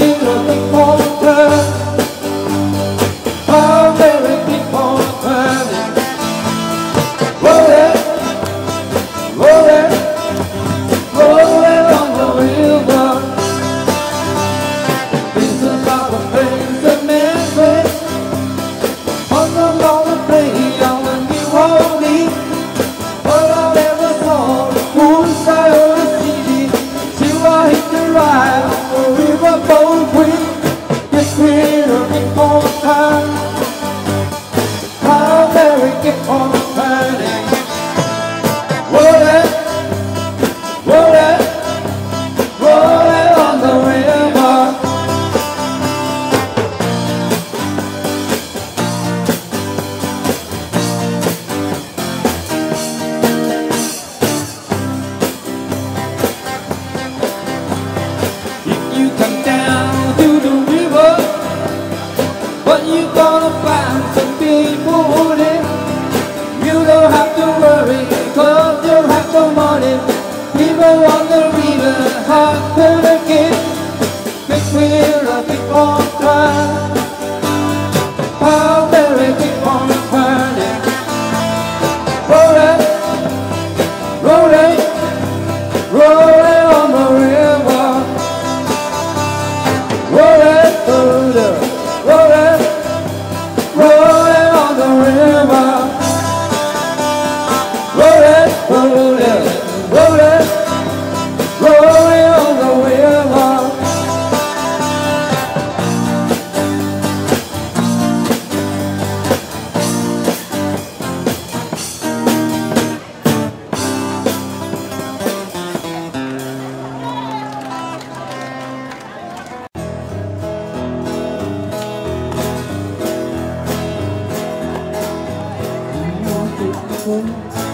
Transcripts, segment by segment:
Thank you.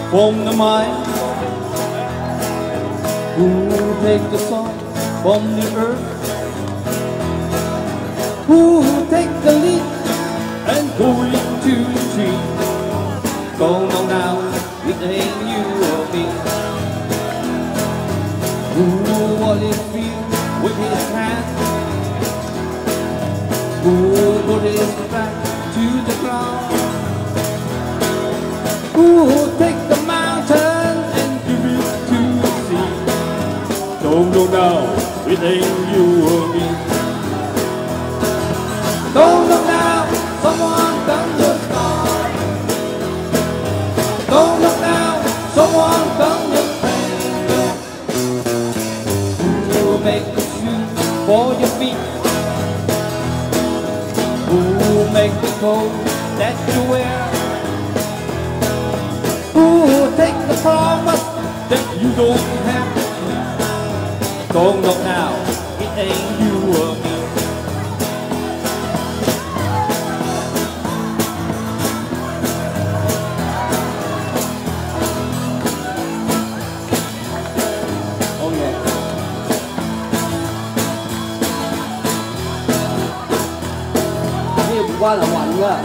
From the mind Who will take the song from the earth? Who will take the lead and go into the tree? Go on now, it ain't you or me. Who will it feel with his hand? Who will put his back to the ground? Who will take the ain't you or me. Don't look now, someone done your star. Don't look now, someone done your finger. Who will make the shoes for your feet? Who will make the coat that you wear? Who will take the promise that you don't have? Don't look now, it ain't you or me. Oh yeah. Cái gì là hoành cơ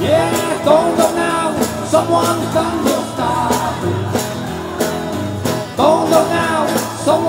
Yeah, don't look now, someone done your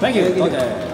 Thank you. Okay.